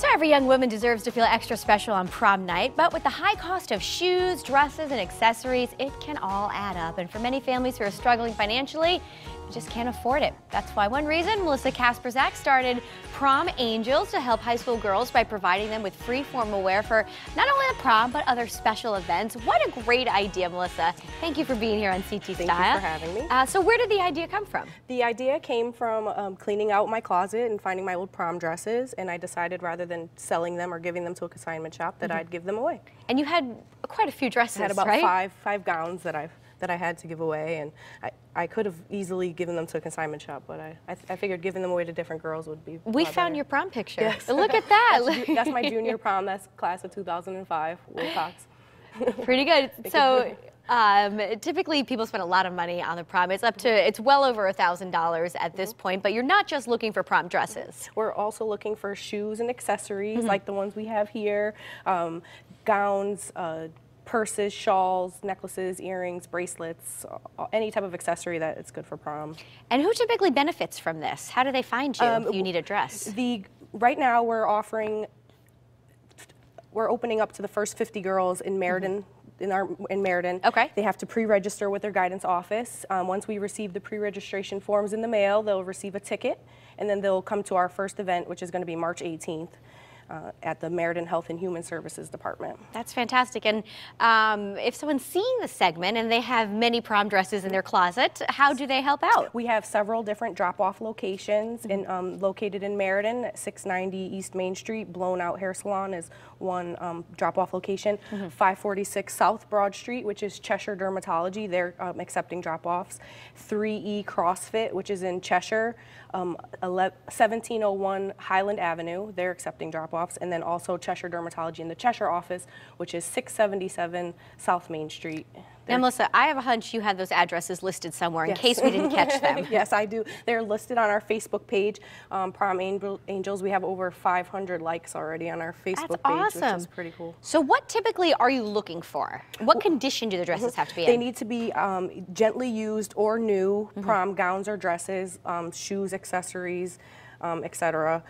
So every young woman deserves to feel extra special on prom night, but with the high cost of shoes, dresses, and accessories, it can all add up. And for many families who are struggling financially, they just can't afford it. That's why one reason Melissa Kasperzak started Prom Angels to help high school girls by providing them with free formal wear for not only the prom, but other special events. What a great idea, Melissa. Thank you for being here on CT Style. Thank you for having me. Uh, so where did the idea come from? The idea came from um, cleaning out my closet and finding my old prom dresses, and I decided rather than selling them or giving them to a consignment shop that mm -hmm. I'd give them away. And you had quite a few dresses, I had about right? five five gowns that I've that I had to give away, and I, I could have easily given them to a consignment shop, but I, I, I figured giving them away to different girls would be. We found better. your prom picture. Yes. Look at that. that's, that's, my junior prom. That's class of 2005, Wilcox. Pretty good. So um, typically, people spend a lot of money on the prom. It's up to, it's well over a $1,000 at this mm-hmm. point, but you're not just looking for prom dresses. We're also looking for shoes and accessories mm -hmm. like the ones we have here, um, gowns, uh, purses, shawls, necklaces, earrings, bracelets, any type of accessory that is good for prom. And who typically benefits from this? How do they find you um, if you need a dress? The Right now, we're offering, we're opening up to the first 50 girls in Meriden, mm -hmm in our in Meriden. Okay. They have to pre-register with their guidance office. Um, once we receive the pre-registration forms in the mail, they'll receive a ticket, and then they'll come to our first event, which is going to be March 18th uh, at the Meriden Health and Human Services Department. That's fantastic. And um, if someone's seeing the segment and they have many prom dresses in their closet, how do they help out? We have several different drop-off locations in, um, located in Meriden 690 East Main Street. Blown Out Hair Salon is one um, drop-off location. Mm -hmm. 546 South Broad Street, which is Cheshire Dermatology. They're um, accepting drop-offs. 3E CrossFit, which is in Cheshire. 1701 um, Highland Avenue. They're accepting drop-offs and then also Cheshire Dermatology in the Cheshire office, which is 677 South Main Street. Now, Melissa, I have a hunch you had those addresses listed somewhere in yes. case we didn't catch them. yes, I do. They're listed on our Facebook page, um, Prom Angels. We have over 500 likes already on our Facebook That's page, awesome. which is pretty cool. So what typically are you looking for? What condition do the dresses have to be in? They need to be um, gently used or new mm -hmm. prom gowns or dresses, um, shoes, accessories, um, etc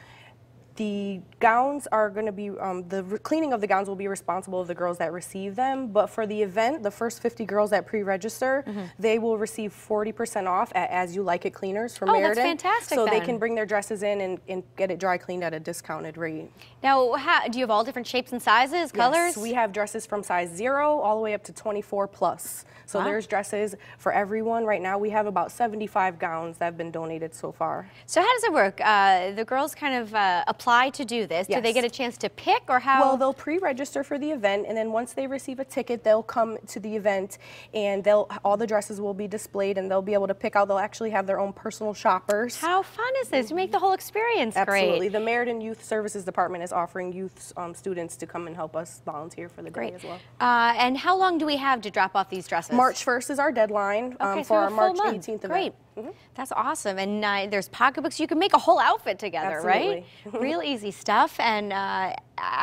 the gowns are going to be, um, the cleaning of the gowns will be responsible of the girls that receive them, but for the event, the first 50 girls that pre-register, mm -hmm. they will receive 40% off at As You Like It Cleaners from oh, Meriden. that's fantastic So then. they can bring their dresses in and, and, get it dry cleaned at a discounted rate. Now, how, do you have all different shapes and sizes, colors? Yes, we have dresses from size zero all the way up to 24 plus. So wow. there's dresses for everyone. Right now we have about 75 gowns that have been donated so far. So how does it work? Uh, the girls kind of uh, apply apply to do this? Yes. Do they get a chance to pick or how? Well, they'll pre-register for the event and then once they receive a ticket, they'll come to the event and they'll all the dresses will be displayed and they'll be able to pick out. They'll actually have their own personal shoppers. How fun is this? You make the whole experience great. Absolutely. The Meriden Youth Services Department is offering youth um, students to come and help us volunteer for the great. day as well. Uh, and how long do we have to drop off these dresses? March 1st is our deadline um, okay, for so our March month. 18th event. Great. Mm -hmm. That's awesome. And uh, there's pocketbooks. You can make a whole outfit together, Absolutely. right? Real easy stuff. And uh,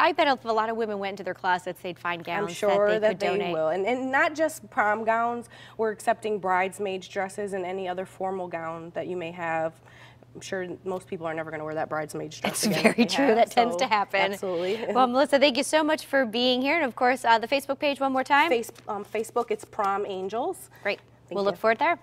I bet if a lot of women went into their closets, they'd find gowns I'm sure that they that could they donate. will. And, and not just prom gowns. We're accepting bridesmaids dresses and any other formal gown that you may have. I'm sure most people are never going to wear that bridesmaid's dress. That's very true. Have, that so tends to happen. Absolutely. well, Melissa, thank you so much for being here. And of course, uh, the Facebook page one more time. Face, um, Facebook, it's Prom Angels. Great. Thank we'll you. look for it there.